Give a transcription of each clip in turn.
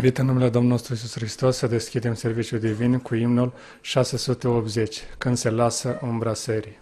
Vă invit în numele Domnului nostru Iisus Hristos să deschidem serviciul divin cu imnul 680, când se lasă umbra serii.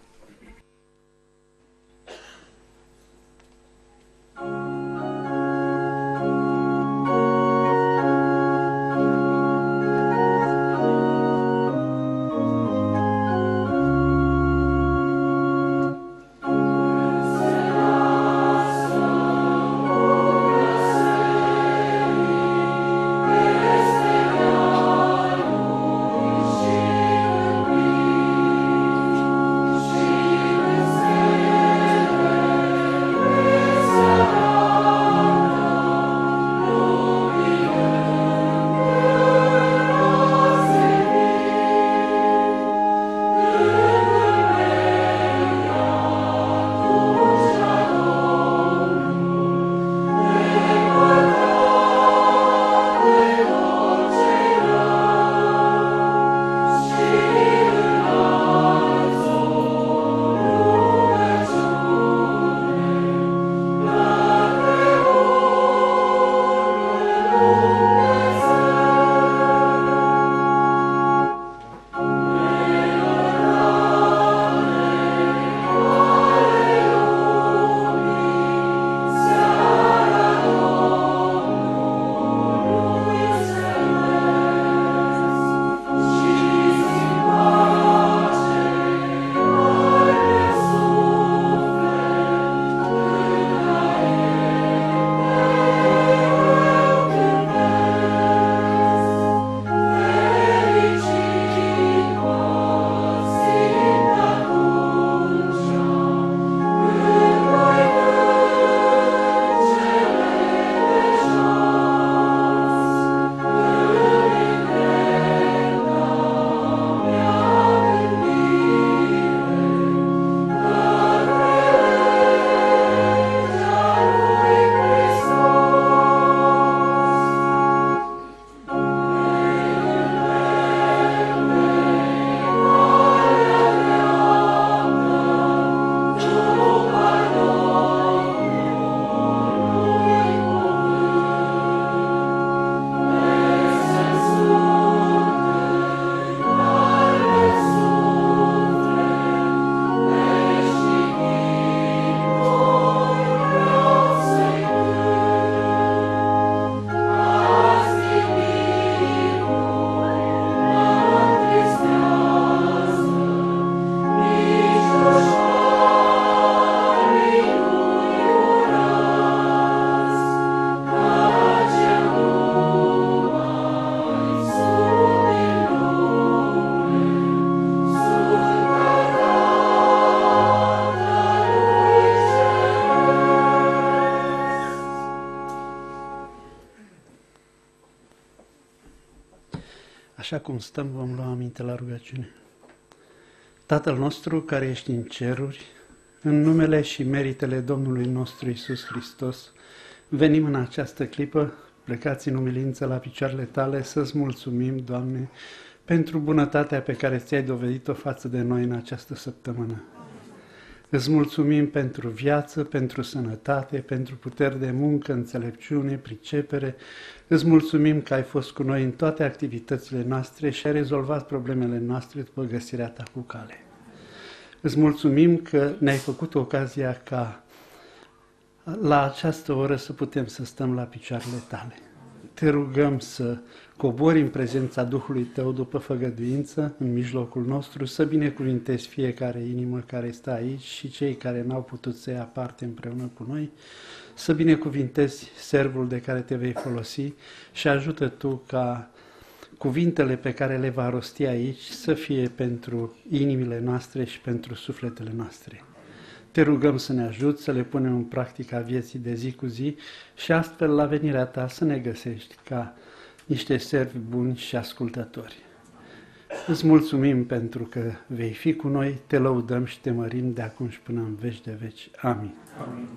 Așa cum stăm, vom lua aminte la rugăciune. Tatăl nostru care ești în ceruri, în numele și meritele Domnului nostru Isus Hristos, venim în această clipă, plecați în umilință la picioarele tale, să-ți mulțumim, Doamne, pentru bunătatea pe care ți-ai dovedit-o față de noi în această săptămână. Îți mulțumim pentru viață, pentru sănătate, pentru puteri de muncă, înțelepciune, pricepere. Îți mulțumim că ai fost cu noi în toate activitățile noastre și ai rezolvat problemele noastre după găsirea ta cu cale. Îți mulțumim că ne-ai făcut ocazia ca la această oră să putem să stăm la picioarele tale. Te rugăm să cobori în prezența Duhului Tău după făgăduință în mijlocul nostru, să binecuvintezi fiecare inimă care stă aici și cei care n-au putut să ia parte împreună cu noi, să binecuvintezi servul de care te vei folosi și ajută Tu ca cuvintele pe care le va rosti aici să fie pentru inimile noastre și pentru sufletele noastre. Te rugăm să ne ajut să le punem în practica vieții de zi cu zi și astfel la venirea Ta să ne găsești ca niște servi buni și ascultători. Îți mulțumim pentru că vei fi cu noi, te lăudăm și te mărim de acum și până în veci de veci. Amin. Amin.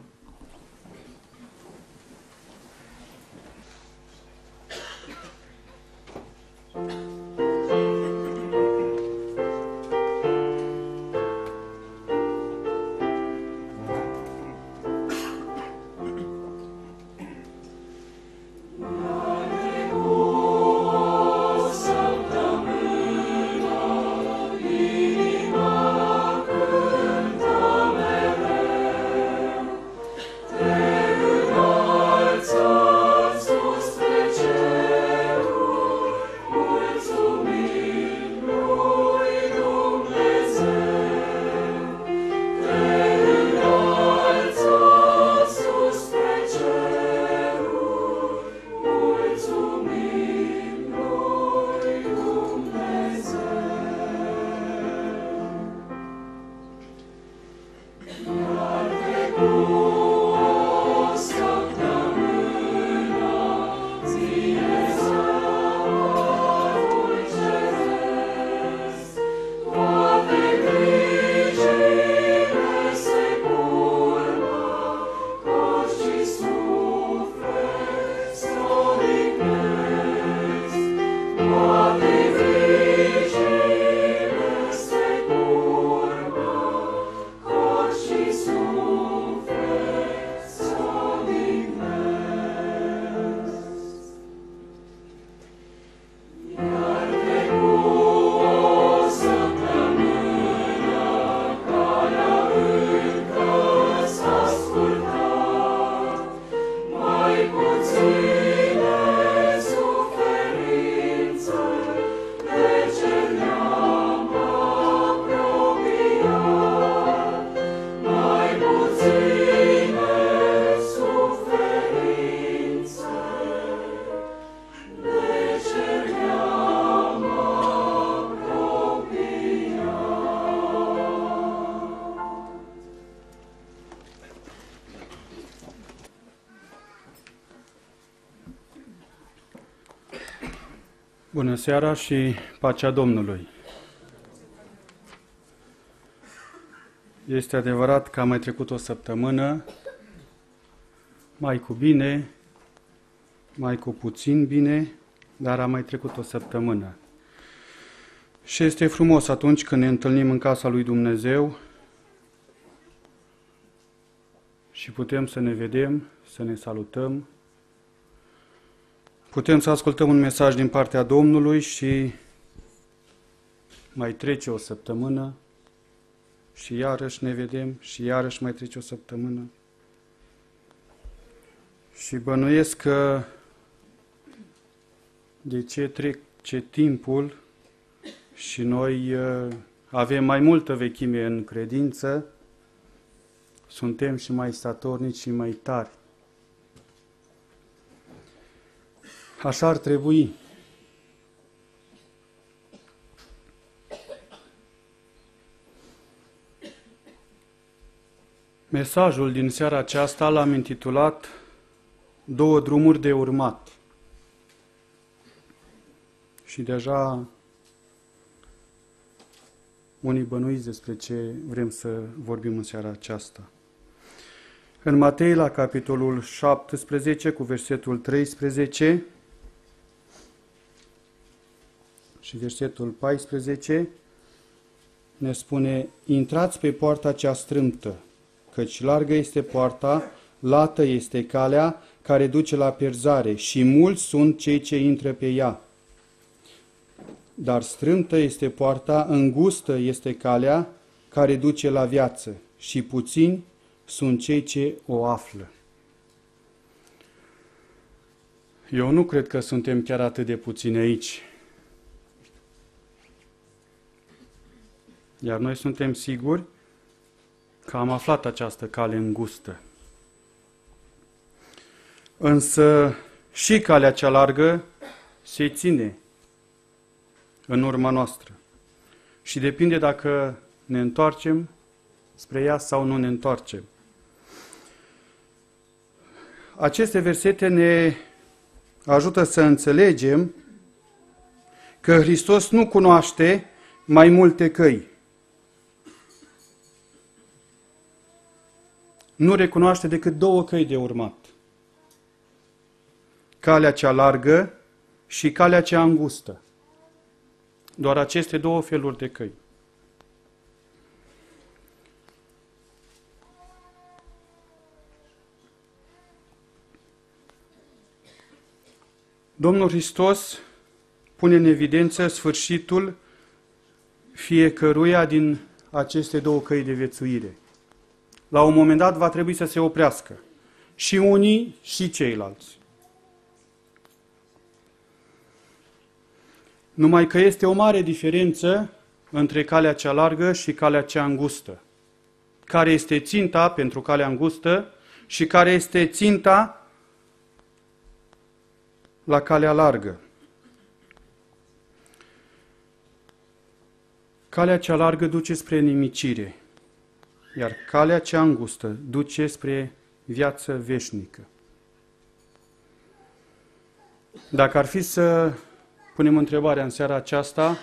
Bună seara și pacea Domnului! Este adevărat că a mai trecut o săptămână, mai cu bine, mai cu puțin bine, dar a mai trecut o săptămână. Și este frumos atunci când ne întâlnim în casa lui Dumnezeu și putem să ne vedem, să ne salutăm, Putem să ascultăm un mesaj din partea Domnului și mai trece o săptămână și iarăși ne vedem și iarăși mai trece o săptămână. Și bănuiesc că de ce trece timpul și noi uh, avem mai multă vechime în credință, suntem și mai statornici și mai tari. Așa ar trebui. Mesajul din seara aceasta l-am intitulat Două drumuri de urmat. Și deja unii bănuiți despre ce vrem să vorbim în seara aceasta. În Matei, la capitolul 17, cu versetul 13, și versetul 14 ne spune, intrați pe poarta cea strâmtă, căci largă este poarta, lată este calea care duce la pierzare și mulți sunt cei ce intră pe ea. Dar strâmtă este poarta, îngustă este calea care duce la viață și puțini sunt cei ce o află. Eu nu cred că suntem chiar atât de puțini aici. Iar noi suntem siguri că am aflat această cale îngustă. Însă și calea cea largă se ține în urma noastră. Și depinde dacă ne întoarcem spre ea sau nu ne întoarcem. Aceste versete ne ajută să înțelegem că Hristos nu cunoaște mai multe căi. Nu recunoaște decât două căi de urmat. Calea cea largă și calea cea îngustă. Doar aceste două feluri de căi. Domnul Hristos pune în evidență sfârșitul fiecăruia din aceste două căi de viețuire la un moment dat va trebui să se oprească. Și unii și ceilalți. Numai că este o mare diferență între calea cea largă și calea cea îngustă. Care este ținta pentru calea îngustă și care este ținta la calea largă. Calea cea largă duce spre nimicire iar calea cea îngustă duce spre viață veșnică. Dacă ar fi să punem întrebarea în seara aceasta,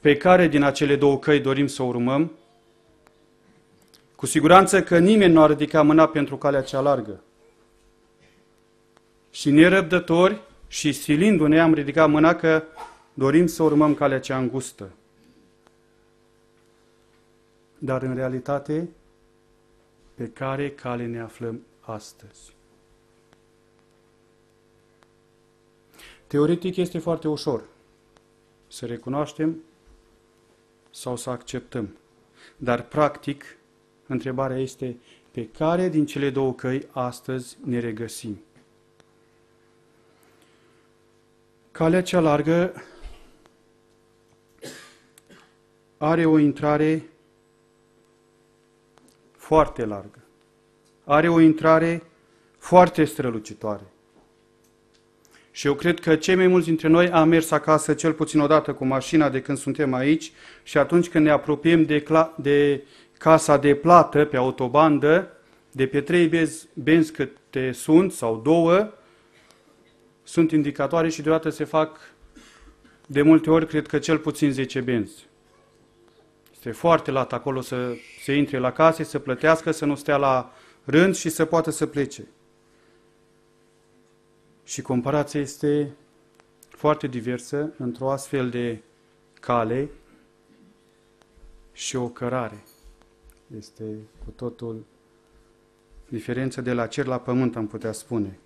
pe care din acele două căi dorim să urmăm, cu siguranță că nimeni nu a ridicat mâna pentru calea cea largă. Și nerăbdători și silindu-ne am ridicat mâna că dorim să urmăm calea cea îngustă. Dar în realitate pe care cale ne aflăm astăzi. Teoretic este foarte ușor să recunoaștem sau să acceptăm. Dar practic, întrebarea este pe care din cele două căi astăzi ne regăsim. Calea cea largă are o intrare foarte largă. Are o intrare foarte strălucitoare. Și eu cred că cei mai mulți dintre noi am mers acasă cel puțin o dată cu mașina de când suntem aici și atunci când ne apropiem de, de casa de plată pe autobandă, de pe trei benzi câte sunt sau două, sunt indicatoare și deodată se fac de multe ori cred că cel puțin 10 benzi. Este foarte lat acolo să se intre la case, să plătească, să nu stea la rând și să poată să plece. Și comparația este foarte diversă într-o astfel de cale și o cărare. Este cu totul diferență de la cer la pământ, am putea spune.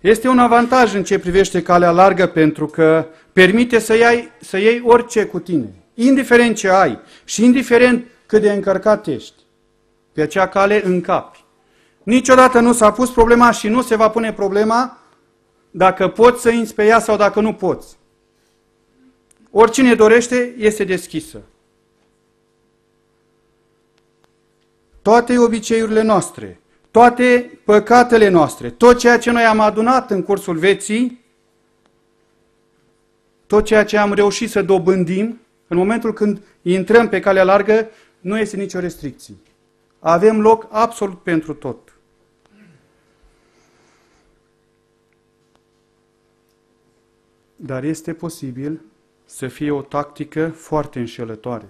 Este un avantaj în ce privește calea largă pentru că permite să iei, să iei orice cu tine, indiferent ce ai și indiferent cât de încărcat ești. Pe acea cale încapi. Niciodată nu s-a pus problema și nu se va pune problema dacă poți să inți pe ea sau dacă nu poți. Oricine dorește este deschisă. Toate obiceiurile noastre, toate păcatele noastre, tot ceea ce noi am adunat în cursul vieții, tot ceea ce am reușit să dobândim, în momentul când intrăm pe calea largă, nu este nicio restricție. Avem loc absolut pentru tot. Dar este posibil să fie o tactică foarte înșelătoare.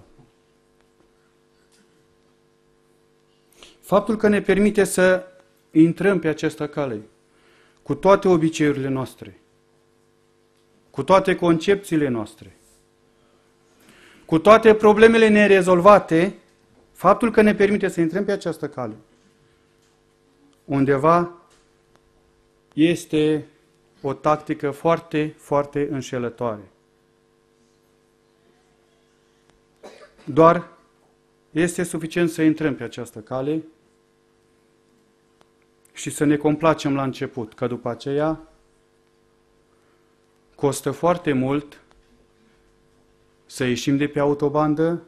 Faptul că ne permite să intrăm pe această cale cu toate obiceiurile noastre, cu toate concepțiile noastre, cu toate problemele nerezolvate, faptul că ne permite să intrăm pe această cale, undeva este o tactică foarte, foarte înșelătoare. Doar este suficient să intrăm pe această cale și să ne complacem la început, că după aceea costă foarte mult să ieșim de pe autobandă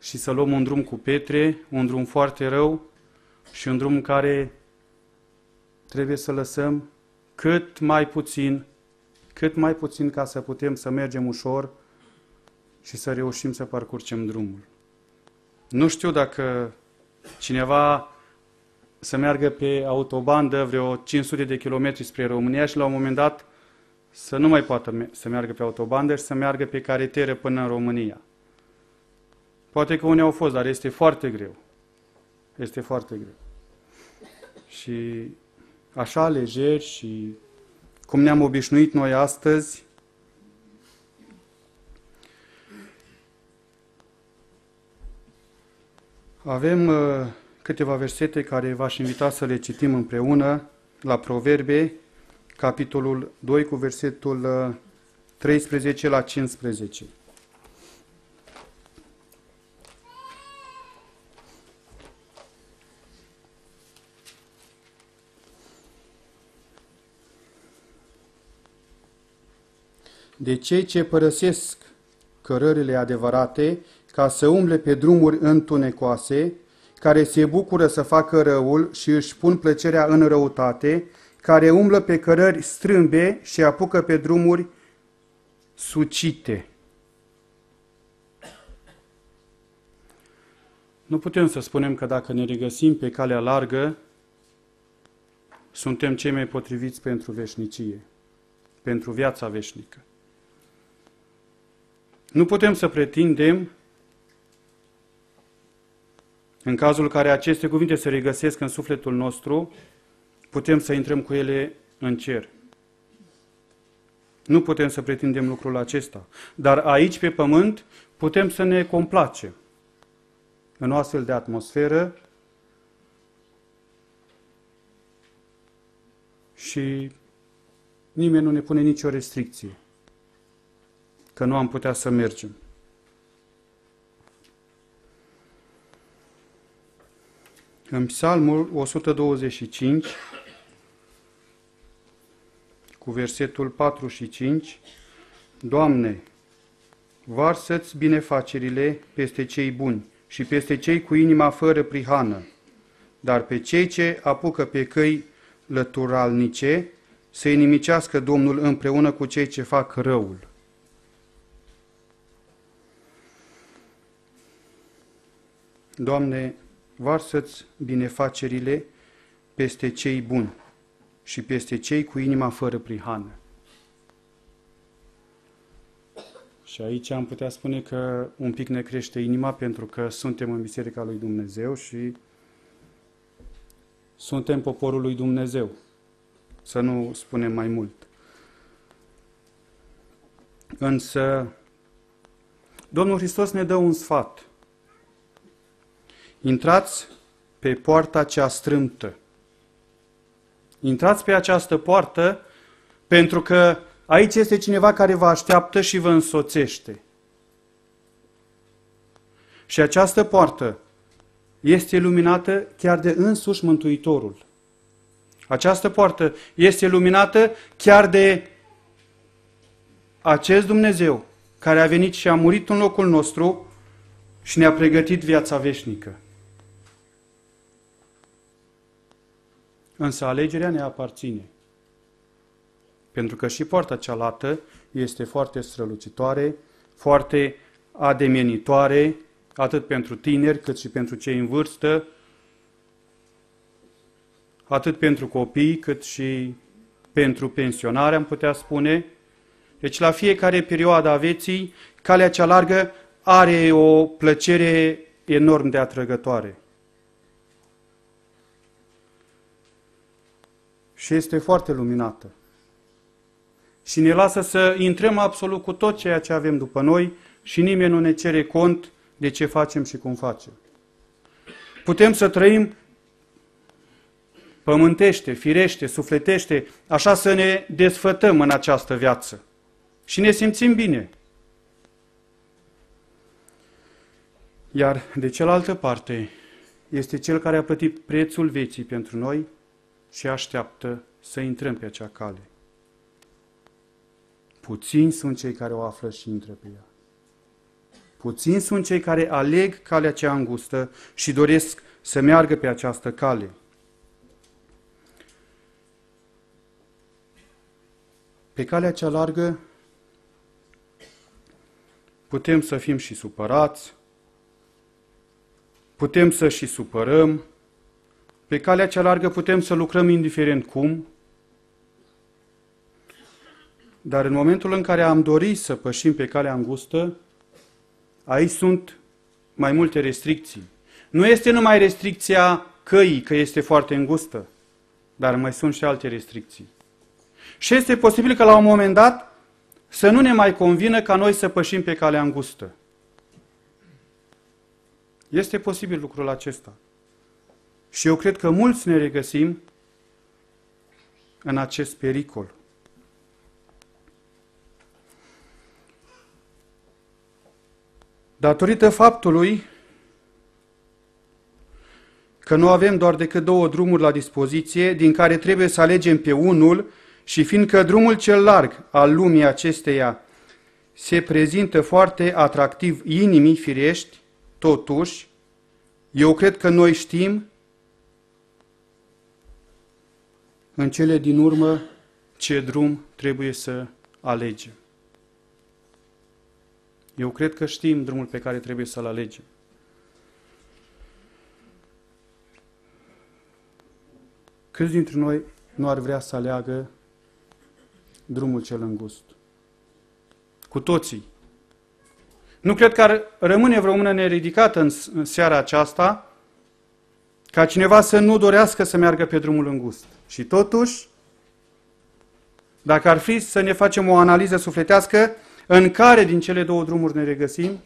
și să luăm un drum cu petre, un drum foarte rău și un drum care trebuie să lăsăm cât mai puțin, cât mai puțin ca să putem să mergem ușor și să reușim să parcurgem drumul. Nu știu dacă cineva să meargă pe autobandă vreo 500 de kilometri spre România și la un moment dat să nu mai poată să meargă pe autobandă și să meargă pe carieră până în România. Poate că unii au fost, dar este foarte greu. Este foarte greu. Și așa lejer și cum ne-am obișnuit noi astăzi, avem uh, câteva versete care v-aș invita să le citim împreună la Proverbe, capitolul 2 cu versetul 13 uh, la 15. De cei ce părăsesc cărările adevărate ca să umble pe drumuri întunecoase, care se bucură să facă răul și își pun plăcerea în răutate, care umblă pe cărări strâmbe și apucă pe drumuri sucite. Nu putem să spunem că dacă ne regăsim pe calea largă, suntem cei mai potriviți pentru veșnicie, pentru viața veșnică. Nu putem să pretindem în cazul în care aceste cuvinte se regăsesc în sufletul nostru, putem să intrăm cu ele în cer. Nu putem să pretindem lucrul acesta. Dar aici, pe pământ, putem să ne complacem în o astfel de atmosferă și nimeni nu ne pune nicio restricție că nu am putea să mergem. În Psalmul 125, cu versetul 4 și 5, Doamne, varsă-ți binefacerile peste cei buni și peste cei cu inima fără prihană, dar pe cei ce apucă pe căi lăturalnice, să-i nimicească Domnul împreună cu cei ce fac răul. Doamne, varsă-ți binefacerile peste cei buni și peste cei cu inima fără prihană. Și aici am putea spune că un pic ne crește inima pentru că suntem în Biserica lui Dumnezeu și suntem poporul lui Dumnezeu. Să nu spunem mai mult. Însă, Domnul Hristos ne dă un sfat. Intrați pe poarta cea strâmtă. Intrați pe această poartă pentru că aici este cineva care vă așteaptă și vă însoțește. Și această poartă este luminată chiar de însuși Mântuitorul. Această poartă este luminată chiar de acest Dumnezeu care a venit și a murit în locul nostru și ne-a pregătit viața veșnică. Însă alegerea ne aparține. Pentru că și poarta cealaltă este foarte strălucitoare, foarte ademenitoare, atât pentru tineri cât și pentru cei în vârstă, atât pentru copii cât și pentru pensionare, am putea spune. Deci la fiecare perioadă a vieții, calea cea largă are o plăcere enorm de atrăgătoare. Și este foarte luminată. Și ne lasă să intrăm absolut cu tot ceea ce avem după noi și nimeni nu ne cere cont de ce facem și cum facem. Putem să trăim pământește, firește, sufletește, așa să ne desfătăm în această viață. Și ne simțim bine. Iar de cealaltă parte este Cel care a plătit prețul vieții pentru noi și așteaptă să intrăm pe acea cale. Puțini sunt cei care o află și intră pe ea. Puțini sunt cei care aleg calea cea îngustă și doresc să meargă pe această cale. Pe calea cea largă putem să fim și supărați, putem să și supărăm, pe calea cea largă putem să lucrăm indiferent cum, dar în momentul în care am dorit să pășim pe calea îngustă, aici sunt mai multe restricții. Nu este numai restricția căii, că este foarte îngustă, dar mai sunt și alte restricții. Și este posibil că la un moment dat să nu ne mai convină ca noi să pășim pe calea îngustă. Este posibil lucrul acesta. Și eu cred că mulți ne regăsim în acest pericol. Datorită faptului că nu avem doar decât două drumuri la dispoziție, din care trebuie să alegem pe unul și fiindcă drumul cel larg al lumii acesteia se prezintă foarte atractiv inimii firești, totuși, eu cred că noi știm în cele din urmă ce drum trebuie să alegem. Eu cred că știm drumul pe care trebuie să-l alegem. Câți dintre noi nu ar vrea să aleagă drumul cel îngust? Cu toții. Nu cred că ar rămâne vreo mână neridicată în, în seara aceasta ca cineva să nu dorească să meargă pe drumul îngust. Și totuși, dacă ar fi să ne facem o analiză sufletească, în care din cele două drumuri ne regăsim,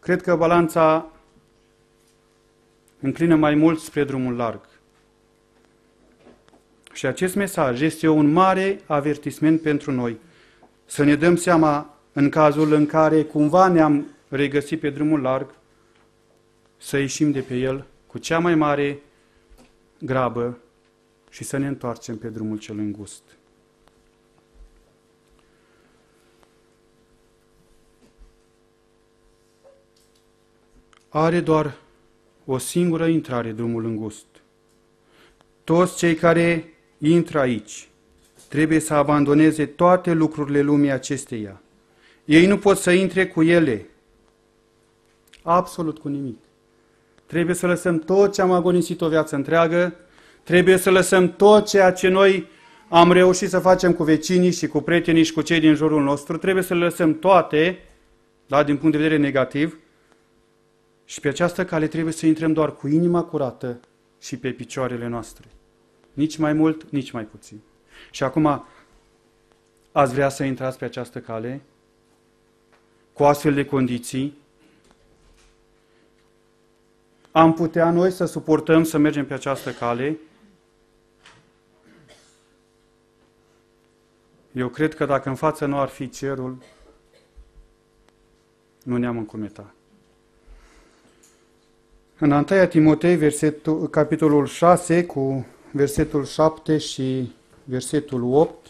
cred că balanța înclină mai mult spre drumul larg. Și acest mesaj este un mare avertisment pentru noi. Să ne dăm seama în cazul în care cumva ne-am regăsit pe drumul larg, să ieșim de pe el cu cea mai mare grabă și să ne întoarcem pe drumul cel îngust. Are doar o singură intrare drumul îngust. Toți cei care intră aici trebuie să abandoneze toate lucrurile lumii acesteia. Ei nu pot să intre cu ele. Absolut cu nimic. Trebuie să lăsăm tot ce am agonisit o viață întreagă, trebuie să lăsăm tot ceea ce noi am reușit să facem cu vecinii și cu prietenii și cu cei din jurul nostru, trebuie să le lăsăm toate, da, din punct de vedere negativ, și pe această cale trebuie să intrăm doar cu inima curată și pe picioarele noastre. Nici mai mult, nici mai puțin. Și acum, ați vrea să intrați pe această cale cu astfel de condiții? Am putea noi să suportăm să mergem pe această cale? Eu cred că dacă în față nu ar fi cerul, nu ne-am încumetat. În 1 Timotei, versetul, capitolul 6, cu versetul 7 și versetul 8,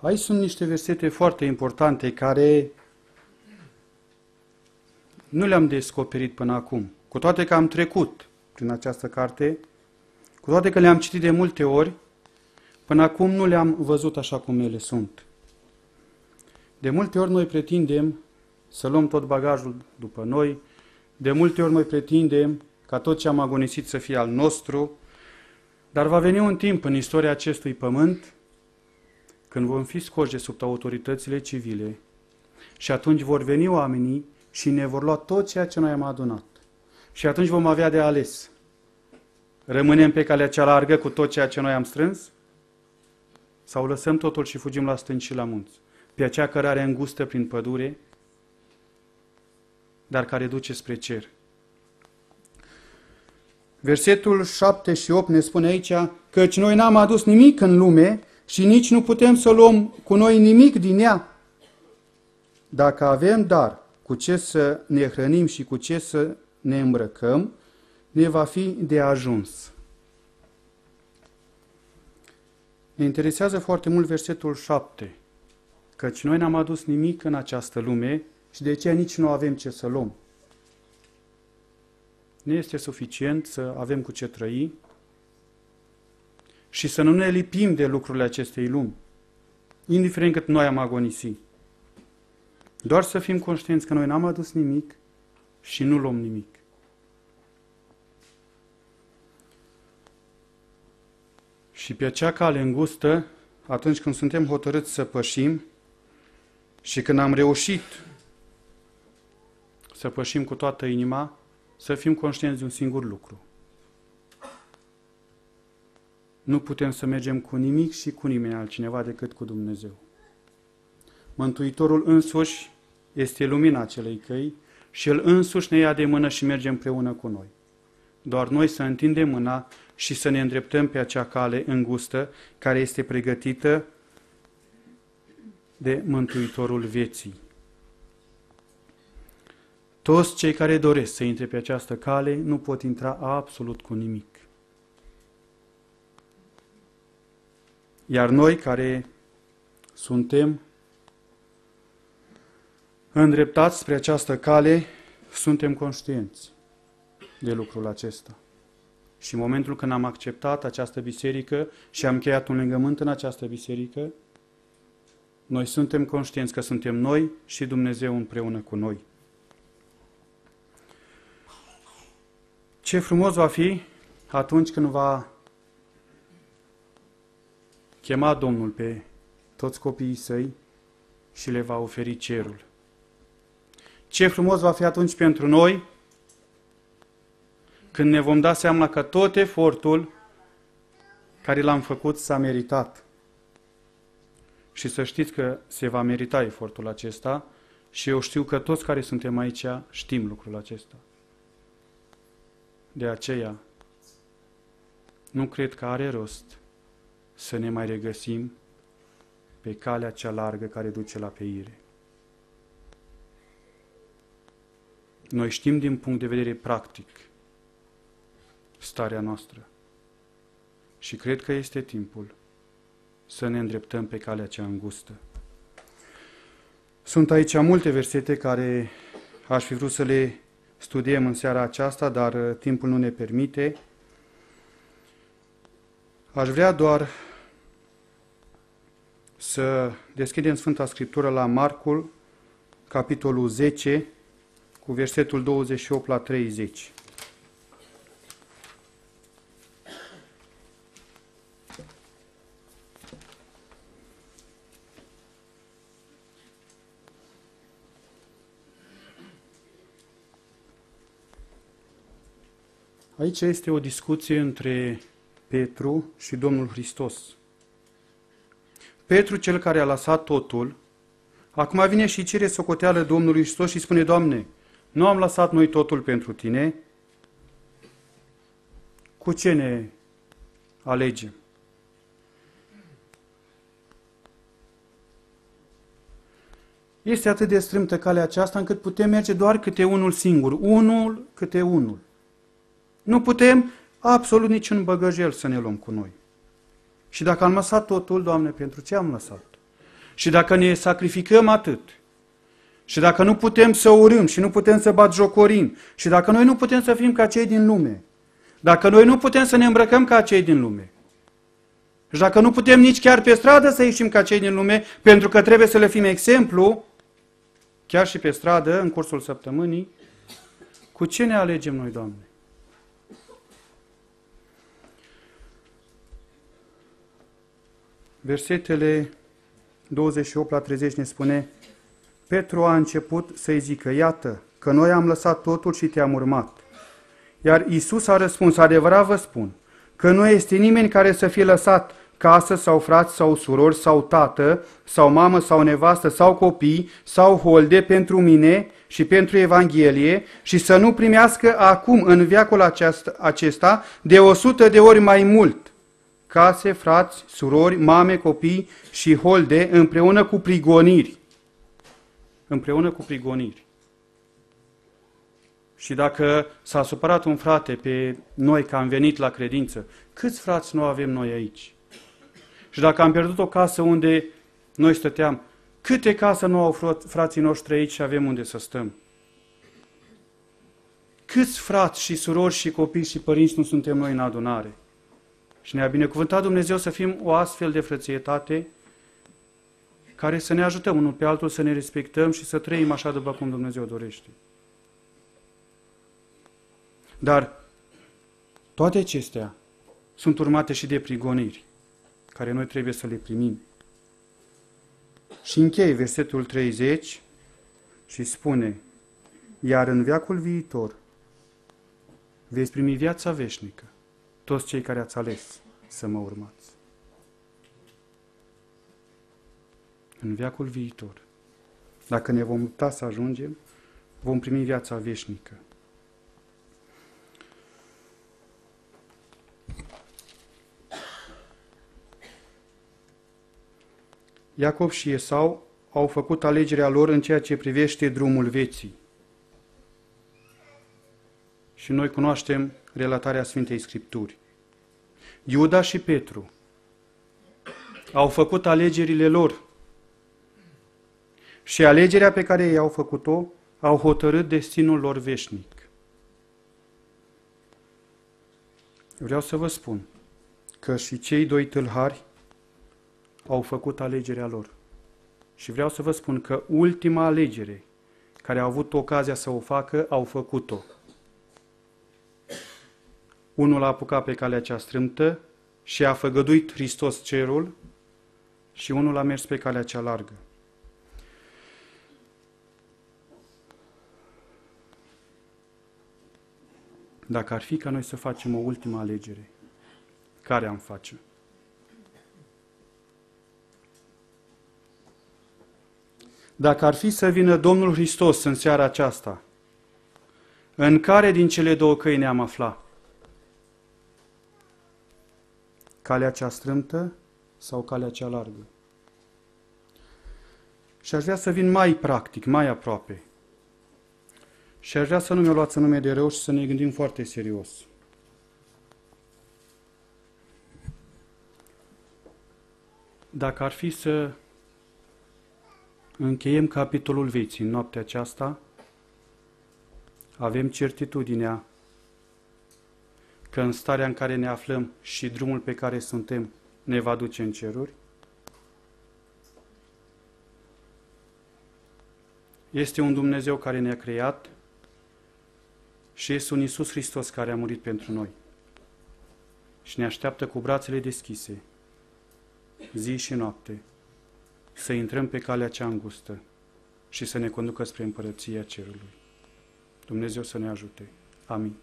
Aici sunt niște versete foarte importante care nu le-am descoperit până acum. Cu toate că am trecut prin această carte, cu toate că le-am citit de multe ori, până acum nu le-am văzut așa cum ele sunt. De multe ori noi pretindem să luăm tot bagajul după noi, de multe ori noi pretindem ca tot ce am agonisit să fie al nostru, dar va veni un timp în istoria acestui pământ când vom fi scoși de sub autoritățile civile și atunci vor veni oamenii și ne vor lua tot ceea ce noi am adunat. Și atunci vom avea de ales. Rămânem pe calea cea largă cu tot ceea ce noi am strâns? Sau lăsăm totul și fugim la stânci și la munți? Pe aceea care are îngustă prin pădure, dar care duce spre cer. Versetul 7 și 8 ne spune aici, căci noi n-am adus nimic în lume și nici nu putem să luăm cu noi nimic din ea. Dacă avem dar cu ce să ne hrănim și cu ce să ne îmbrăcăm, ne va fi de ajuns. Ne interesează foarte mult versetul 7, căci noi n-am adus nimic în această lume și de aceea nici nu avem ce să luăm. Nu este suficient să avem cu ce trăi, și să nu ne lipim de lucrurile acestei lumi, indiferent cât noi am agonisit. Doar să fim conștienți că noi n-am adus nimic și nu luăm nimic. Și pe acea cale îngustă, atunci când suntem hotărâți să pășim și când am reușit să pășim cu toată inima, să fim conștienți de un singur lucru. Nu putem să mergem cu nimic și cu nimeni altcineva decât cu Dumnezeu. Mântuitorul însuși este lumina acelei căi și El însuși ne ia de mână și merge împreună cu noi. Doar noi să întindem mâna și să ne îndreptăm pe acea cale îngustă care este pregătită de Mântuitorul vieții. Toți cei care doresc să intre pe această cale nu pot intra absolut cu nimic. Iar noi care suntem îndreptați spre această cale, suntem conștienți de lucrul acesta. Și în momentul când am acceptat această biserică și am încheiat un legământ în această biserică, noi suntem conștienți că suntem noi și Dumnezeu împreună cu noi. Ce frumos va fi atunci când va chema Domnul pe toți copiii săi și le va oferi cerul. Ce frumos va fi atunci pentru noi când ne vom da seama că tot efortul care l-am făcut s-a meritat. Și să știți că se va merita efortul acesta și eu știu că toți care suntem aici știm lucrul acesta. De aceea, nu cred că are rost să ne mai regăsim pe calea cea largă care duce la peire. Noi știm din punct de vedere practic starea noastră și cred că este timpul să ne îndreptăm pe calea cea îngustă. Sunt aici multe versete care aș fi vrut să le studiem în seara aceasta, dar uh, timpul nu ne permite. Aș vrea doar să deschidem Sfânta Scriptură la Marcul, capitolul 10, cu versetul 28 la 30. Aici este o discuție între Petru și Domnul Hristos. Petru, cel care a lăsat totul, acum vine și cere socoteală Domnului Hristos și spune, Doamne, nu am lăsat noi totul pentru Tine, cu ce ne alegem? Este atât de strâmtă calea aceasta încât putem merge doar câte unul singur, unul câte unul. Nu putem absolut niciun băgăjel să ne luăm cu noi. Și dacă am lăsat totul, Doamne, pentru ce am lăsat? Și dacă ne sacrificăm atât, și dacă nu putem să urâm și nu putem să bat jocorim, și dacă noi nu putem să fim ca cei din lume, dacă noi nu putem să ne îmbrăcăm ca cei din lume, și dacă nu putem nici chiar pe stradă să ieșim ca cei din lume, pentru că trebuie să le fim exemplu, chiar și pe stradă, în cursul săptămânii, cu ce ne alegem noi, Doamne? Versetele 28 la 30 ne spune, Petru a început să-i zică, iată, că noi am lăsat totul și te-am urmat. Iar Isus a răspuns, adevărat vă spun, că nu este nimeni care să fie lăsat casă sau frați sau surori sau tată sau mamă sau nevastă sau copii sau holde pentru mine și pentru Evanghelie și să nu primească acum în viacul acesta de o sută de ori mai mult case, frați, surori, mame, copii și holde împreună cu prigoniri. Împreună cu prigoniri. Și dacă s-a supărat un frate pe noi că am venit la credință, câți frați nu avem noi aici? Și dacă am pierdut o casă unde noi stăteam, câte case nu au frații noștri aici și avem unde să stăm? Câți frați și surori și copii și părinți nu suntem noi în adunare? Și ne-a binecuvântat Dumnezeu să fim o astfel de frățietate care să ne ajutăm unul pe altul, să ne respectăm și să trăim așa după cum Dumnezeu dorește. Dar toate acestea sunt urmate și de prigoniri, care noi trebuie să le primim. Și încheie versetul 30 și spune, iar în veacul viitor veți primi viața veșnică toți cei care ați ales să mă urmați. În veacul viitor, dacă ne vom lupta să ajungem, vom primi viața veșnică. Iacob și Esau au făcut alegerea lor în ceea ce privește drumul vieții. Și noi cunoaștem relatarea Sfintei Scripturi. Iuda și Petru au făcut alegerile lor și alegerea pe care ei au făcut-o au hotărât destinul lor veșnic. Vreau să vă spun că și cei doi tâlhari au făcut alegerea lor. Și vreau să vă spun că ultima alegere care au avut ocazia să o facă, au făcut-o. Unul a apucat pe calea cea strâmtă și a făgăduit Hristos cerul și unul a mers pe calea cea largă. Dacă ar fi ca noi să facem o ultimă alegere, care am face? Dacă ar fi să vină Domnul Hristos în seara aceasta, în care din cele două căi ne-am aflat? Calea cea strâmtă sau calea cea largă. Și aș vrea să vin mai practic, mai aproape. Și aș vrea să nu mi-o luați în nume de rău și să ne gândim foarte serios. Dacă ar fi să încheiem capitolul vieții în noaptea aceasta, avem certitudinea că în starea în care ne aflăm și drumul pe care suntem ne va duce în ceruri? Este un Dumnezeu care ne-a creat și este un Iisus Hristos care a murit pentru noi. Și ne așteaptă cu brațele deschise, zi și noapte, să intrăm pe calea cea îngustă și să ne conducă spre împărăția cerului. Dumnezeu să ne ajute. Amin.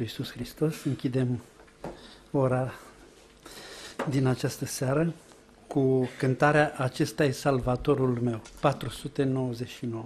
Domnului nostru Isus Hristos închidem ora din această seară cu cântarea Acesta e Salvatorul meu, 499.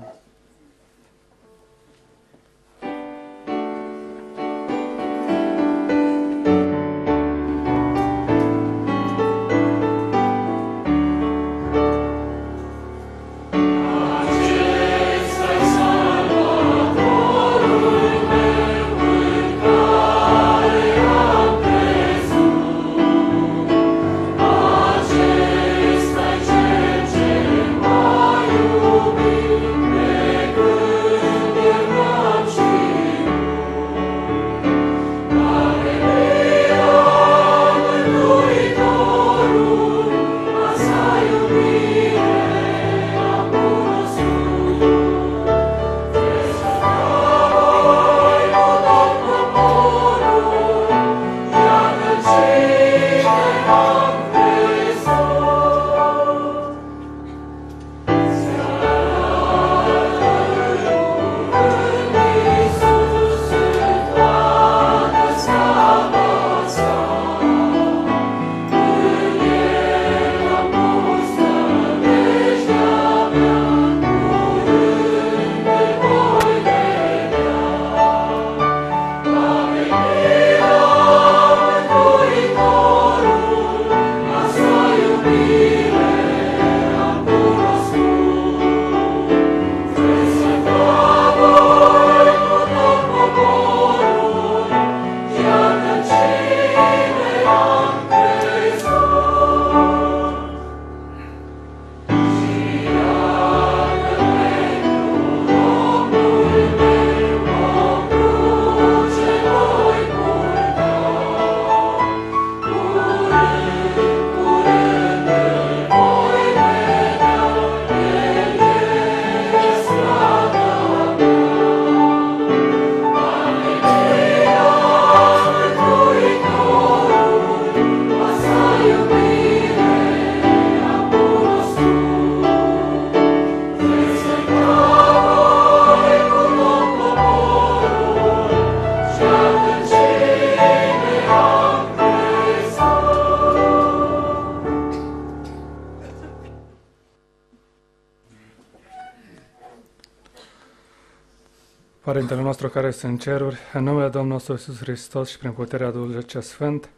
Părintele nostru care este în ceruri, în numele Domnului nostru Iisus Hristos și prin puterea Duhului ce Sfânt,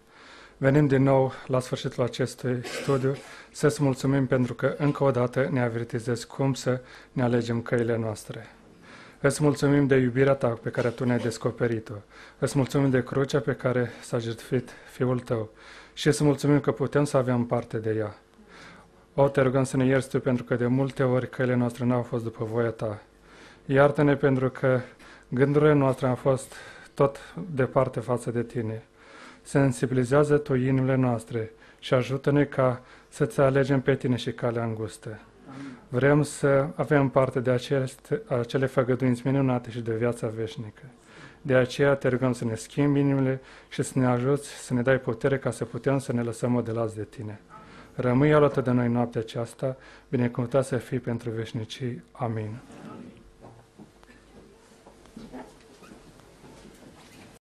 venim din nou la sfârșitul acestui studiu să-ți mulțumim pentru că încă o dată ne avertizezi cum să ne alegem căile noastre. Îți mulțumim de iubirea ta pe care tu ne-ai descoperit-o. Îți mulțumim de crucea pe care s-a jertfit Fiul tău și îți mulțumim că putem să avem parte de ea. O, te rugăm să ne ierți tu pentru că de multe ori căile noastre n-au fost după voia ta. Iartă-ne pentru că gândurile noastre au fost tot departe față de tine. Sensibilizează tu inimile noastre și ajută-ne ca să-ți alegem pe tine și calea îngustă. Vrem să avem parte de aceste, acele făgăduinți minunate și de viața veșnică. De aceea te rugăm să ne schimbi inimile și să ne ajuți să ne dai putere ca să putem să ne lăsăm modelați de tine. Rămâi alături de noi noaptea aceasta, binecuvântat să fii pentru veșnicii. Amin.